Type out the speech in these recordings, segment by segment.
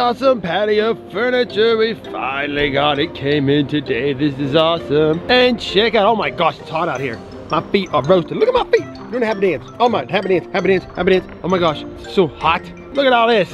awesome patio furniture. We finally got it. Came in today. This is awesome. And check out, oh my gosh, it's hot out here. My feet are roasted. Look at my feet. I'm doing a happy dance. Oh my, happy dance, happy dance, happy dance. Oh my gosh, so hot. Look at all this.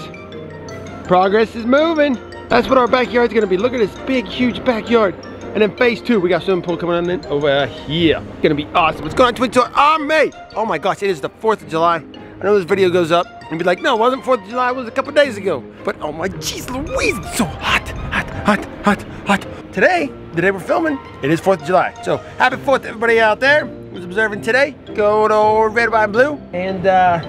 Progress is moving. That's what our backyard's gonna be. Look at this big, huge backyard. And then phase two, we got swimming pool coming on in over here. It's gonna be awesome. It's going on Twin Toys Army. Oh my gosh, it is the 4th of July. I know this video goes up and be like, no, it wasn't 4th of July, it was a couple days ago. But oh my jeez Louise, it's so hot, hot, hot, hot, hot. Today, the day we're filming, it is 4th of July. So happy 4th to everybody out there who's observing today. Go to red, white, and blue. And uh,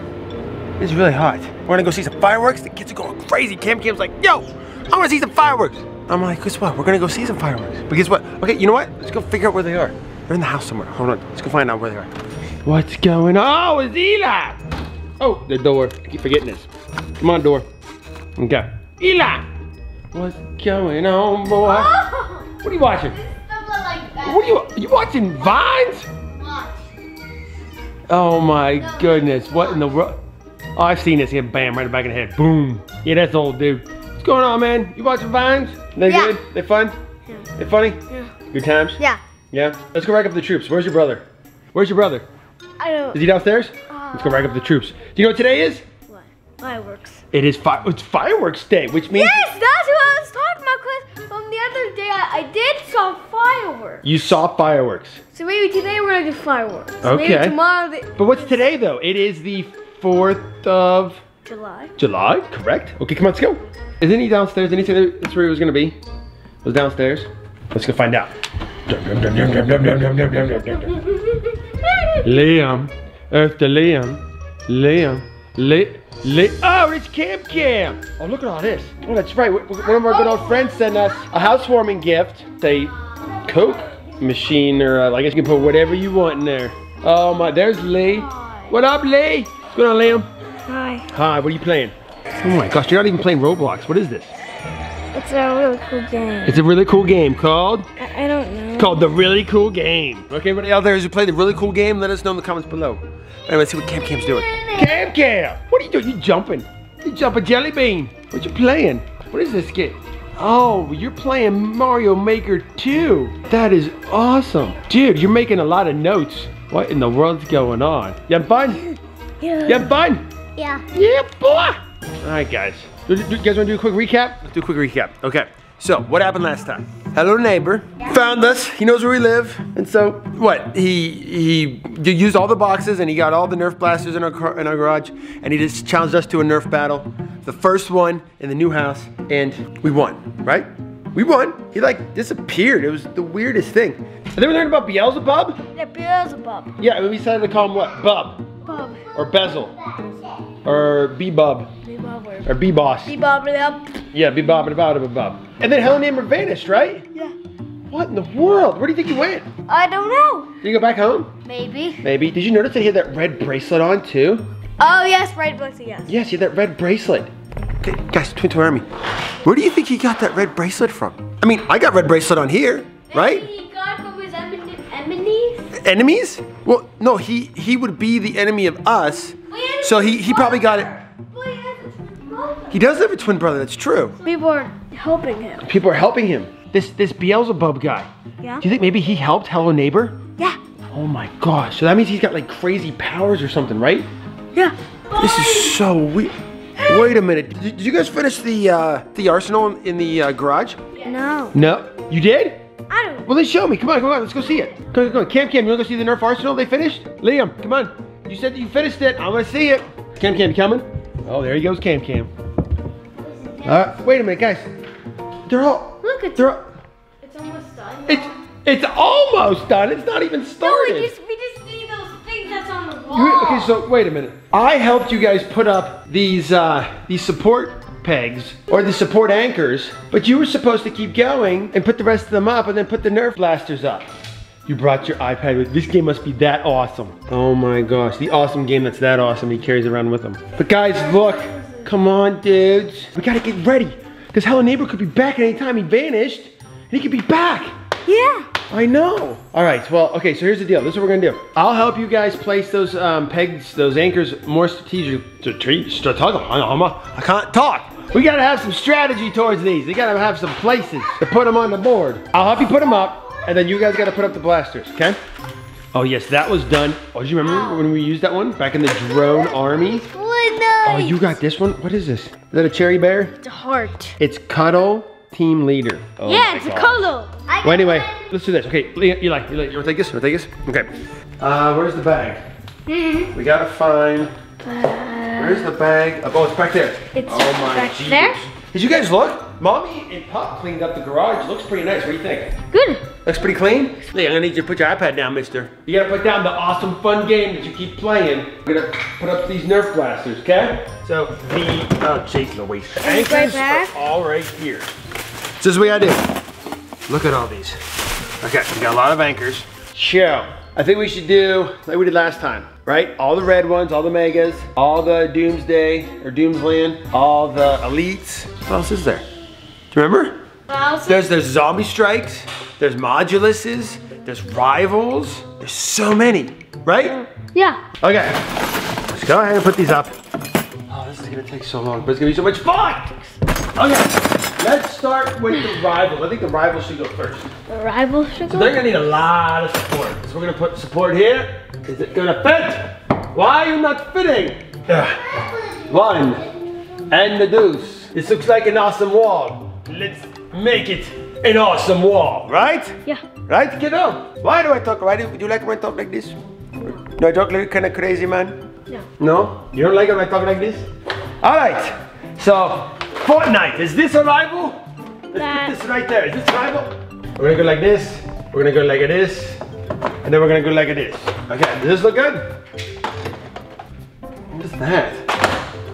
it's really hot. We're gonna go see some fireworks. The kids are going crazy. Cam Cam's like, yo, I wanna see some fireworks. I'm like, guess what? We're gonna go see some fireworks. But guess what? Okay, you know what? Let's go figure out where they are. They're in the house somewhere. Hold on. Let's go find out where they are. What's going on? Oh, it's Eli. Oh, the door. I keep forgetting this. Come on, door. Okay. Eli. What's going on, boy? Oh, What are you watching? like. What are you, are you watching Vines? Watch. Oh my goodness, what in the world? Oh, I've seen this here, bam, right in the back of the head, boom. Yeah, that's old, dude. What's going on, man? You watching Vines? They Yeah. good? They fun? Yeah. They funny? Yeah. Good times? Yeah. Yeah? Let's go rack up the troops. Where's your brother? Where's your brother? I don't. Is he downstairs? Let's go rack up the troops. Do you know what today is? What? Fireworks. It is fi it's fireworks day, which means Yes, that's what I was talking about. Cause um, the other day I, I did saw fireworks. you saw fireworks. So maybe today we're gonna do fireworks. Okay. Maybe tomorrow, the, But what's today though? It is the 4th of July. July, correct? Okay, come on, let's go. Isn't he downstairs? Didn't he say that's where he was gonna be? It Was downstairs? Let's go find out. Liam, after Liam, Liam, Li, Li. Oh, it's Cam Cam. Oh, look at all this. Oh, that's right. One of our good old friends sent us a housewarming gift. It's a Coke machine, or uh, I guess you can put whatever you want in there. Oh my, there's Lee. What up, Lee? What's going on, Liam? Hi. Hi, what are you playing? Oh my gosh, you're not even playing Roblox. What is this? It's a really cool game. It's a really cool game called I, I don't know. called the really cool game. Okay, everybody out there who played the really cool game, let us know in the comments below. Anyway, let's see what Cam Cam's doing. Cam Cam, what are you doing? You jumping? You jumping jelly bean? What you playing? What is this game? Oh, you're playing Mario Maker 2. That is awesome. Dude, you're making a lot of notes. What in the world's going on? You having fun? Yeah. You having fun? Yeah. Yeah, boy. All right, guys. Do, do, you guys want to do a quick recap? Let's do a quick recap. Okay. So, what happened last time? Hello, neighbor. Found us. He knows where we live. And so, what? He he used all the boxes and he got all the Nerf blasters in our car, in our garage, and he just challenged us to a Nerf battle. The first one in the new house, and we won. Right? We won. He like disappeared. It was the weirdest thing. Have you ever learned about Beelzebub? The Beelzebub. Yeah, we decided to call him what? Bub Bub. or Bezel or B-Bub Or B-Boss. Bebop. up. Yeah, be bobbing about it, bob. And then Hello Neighbor vanished, right? Yeah. What in the world? Where do you think he went? I don't know. Did he go back home? Maybe. Maybe. Did you notice that he had that red bracelet on too? Oh yes, red Blixie, yes. Yes, he had that red bracelet. Okay, guys, Twin Toys Army. Where do you think he got that red bracelet from? I mean, I got red bracelet on here, right? He got from his enemies. Enemies? Well, no, he he would be the enemy of us. So he he probably got it. He does have a twin brother. That's true. People are helping him. People are helping him. This this Beelzebub guy. Yeah. Do you think maybe he helped Hello Neighbor? Yeah. Oh my gosh. So that means he's got like crazy powers or something, right? Yeah. This is so weird. Wait a minute. Did, did you guys finish the uh, the arsenal in the uh, garage? No. No. You did? I don't. Well, then show me. Come on, come on. Let's go see it. Come on, come on. Cam, Cam, you want to go see the Nerf arsenal they finished? Liam, come on. You said that you finished it. I want to see it. Cam, Cam, you coming? Oh, there he goes, Cam, Cam. Uh, wait a minute, guys. They're all. Look, it's They're. All, it's almost done. it's it's almost done. It's not even started. no, we just we just need those things that's on the wall. You- Okay, so wait a minute. I helped you guys put up these uh, these support pegs or the support anchors, but you were supposed to keep going and put the rest of them up and then put the Nerf blasters up. You brought your iPad with. This game must be that awesome. Oh my gosh, the awesome game that's that awesome. He carries around with him. But guys, look, come on, dudes. We gotta get ready because Hello Neighbor could be back at any time. He vanished, and he could be back. Yeah. I know. All right. Well, okay. So here's the deal. This is what we're gonna do. I'll help you guys place those um, pegs, those anchors, more strategic. strate- strate- I can't talk. We gotta have some strategy towards these. We gotta have some places to put them on the board. I'll help you put them up, and then you guys gotta put up the blasters, okay? Oh yes, that was done. Oh, do you remember when we used that one back in the drone army? Oh, you got this one? What is this? Is that a cherry bear? It's a heart. It's Cuddle Team Leader. Oh yeah, it's a God. color. Well, anyway, let's do this. Okay, Eli, Eli, Eli, you wanna take this? You wanna take this? Okay. Uh, where's the bag? We gotta find. Where's the bag? Oh, it's back there. It's oh my back Jesus. there? Did you guys look? Mommy and Pop cleaned up the garage. Looks pretty nice. What do you think? Good. Looks pretty clean? Lee, I'm gonna need you to put your iPad down, mister. You gotta put down the awesome fun game that you keep playing. We're gonna put up these Nerf blasters, okay? So the, oh jeez Louise. The And right anchors back. are all right here. This is what I do. Look at all these. Okay, we got a lot of anchors. Show. I think we should do like we did last time, right? All the red ones, all the megas, all the Doomsday or Doomsland, all the elites. What else is there? Do you remember? There's there's zombie strikes, there's moduluses, there's rivals. There's so many, right? Yeah. Okay. Let's go ahead and put these up. Oh, this is gonna take so long, but it's gonna be so much fun. Okay. Let's start with the rivals. I think the rivals should go first. The rival So sugar. they're gonna need a lot of support. So we're gonna put support here. Is it gonna fit? Why are you not fitting? Ugh. One. And the deuce. This looks like an awesome wall. Let's make it an awesome wall, right? Yeah. Right, kiddo? Why do I talk? Why do, do you like when I talk like this? Do I talk like kind of crazy, man? No. No? You don't like it when I talk like this? All right. So, Fortnite. Is this a rival? Let's That- put this right there. Is this a rival? We're gonna go like this. We're gonna go like this. And then we're gonna go like this. Okay, does this look good? What is that?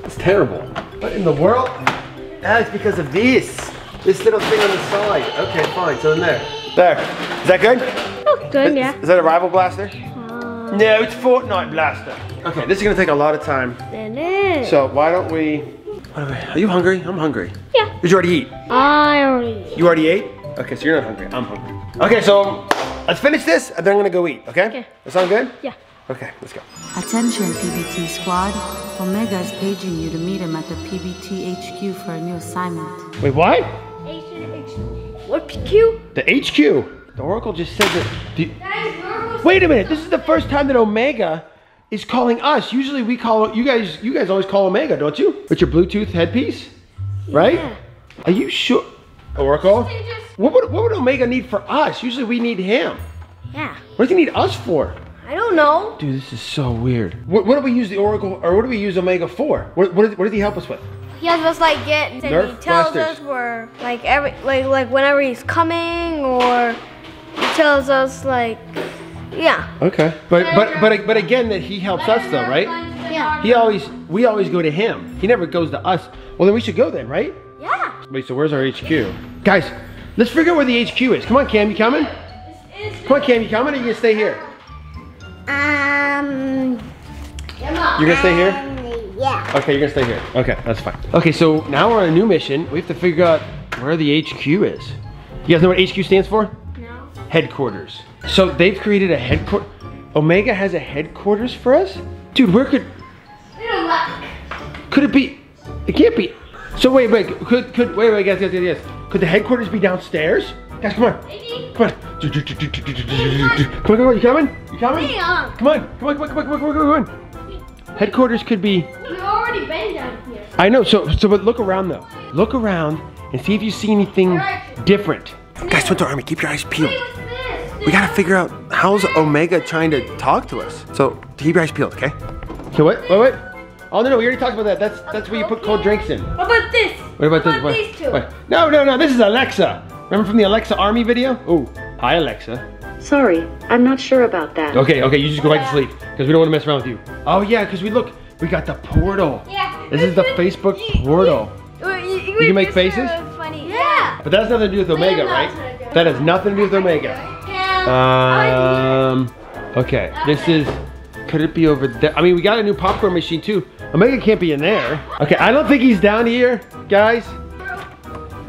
It's terrible. What in the world? That's because of this. This little thing on the side. Okay, fine. So in there. There. Is that good? Oh, good, yeah. Is that a rival blaster? Uh, No, it's Fortnite blaster. Okay, this is gonna take a lot of time. then it. So why don't we? what are we- Are you hungry? I'm hungry. Yeah. Did you already eat? I already. You already ate? Okay, so you're not hungry. I'm hungry. Okay, so let's finish this and then I'm gonna go eat. Okay? Okay. That sound good? Yeah. Okay, let's go. Attention PBT squad. Omega is paging you to meet him at the PBT HQ for a new assignment. Wait, what? What PQ? The HQ. The Oracle just said that. The, wait a minute. This is the first time that Omega is calling us. Usually we call you guys. You guys always call Omega, don't you? With your Bluetooth headpiece, right? Yeah. Are you sure? Oracle. What would, what would Omega need for us? Usually we need him. Yeah. What does he need us for? I don't know. Dude, this is so weird. What, what do we use the Oracle, or what do we use Omega for? What, what, what did he help us with? He has us like get. And Nerf he tells blasters. us where like every like like whenever he's coming or he tells us like yeah. Okay. But but but but again, that he helps us though, right? Yeah. He always we always go to him. He never goes to us. Well, then we should go then, right? Yeah. Wait, so where's our HQ? Guys, let's figure out where the HQ is. Come on, Cam, you coming? Come on, Cam, you coming? Or you gonna stay here? Um. You're gonna stay here? Yeah. Okay, you're gonna stay here. Okay, that's fine. Okay, so now we're on a new mission. We have to figure out where the HQ is. You guys know what HQ stands for? No. Headquarters. So they've created a headquarters. Omega has a headquarters for us? Dude, where could a luck? could it be? It can't be. So wait, wait, could could wait, wait, guys, guys, guys, guys. Could the headquarters be downstairs? Guys, come on. Maybe. Come on. Come on, come on. You coming? You coming? Hang. Come on, come on, come on, come on, come on, come on, come on. Headquarters could be. We've already been down here. I know. So, so, but look around though. Look around and see if you see anything different. Guys, Twin Army, keep your eyes peeled. What's this? We gotta figure out how's Omega trying to talk to us. So keep your eyes peeled, okay? Okay, what? Wait, wait. Oh no, no, we already talked about that. That's that's where you put cold drinks in. What about this? What about this? What What? these two? what? No, no, no. This is Alexa. Remember from the Alexa Army video? Oh, hi Alexa. Sorry, I'm not sure about that. Okay, okay, you just go back to sleep because we don't want to mess around with you. Oh yeah, because we look, we got the portal. Yeah. This is the Facebook portal. You, can make faces? Funny. Yeah. But that has nothing to do with Omega, right? That has nothing to do with Omega. Um. Okay, this is. Could it be over there? I mean, we got a new popcorn machine too. Omega can't be in there. Okay, I don't think he's down here, guys.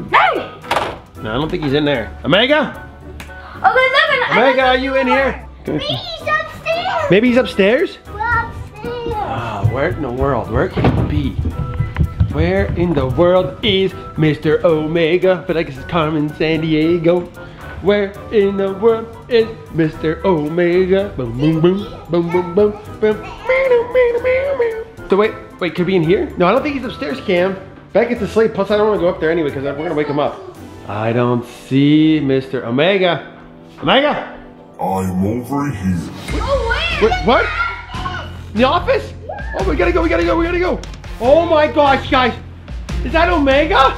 Hey! No, I don't think he's in there. Omega? Oh, there's nothing. Omega, are you in here? Maybe He's upstairs. Maybe he's upstairs? We're upstairs. Ah, where in the world? Where can he be? Where in the world is Mr. Omega? But I guess it's Carmen Sandiego. Where in the world is Mr. Omega? Boom, boom, boom, boom, boom, boom, boom. So wait, wait, could be in here? No, I don't think he's upstairs, Cam. Beckett's asleep, plus I don't want to go up there anyway because we're going to wake him up. I don't see Mr. Omega. Omega? I'm over here. Oh, What? what? The office? Oh, we gotta go, we gotta go, we gotta go. Oh my gosh, guys. Is that Omega?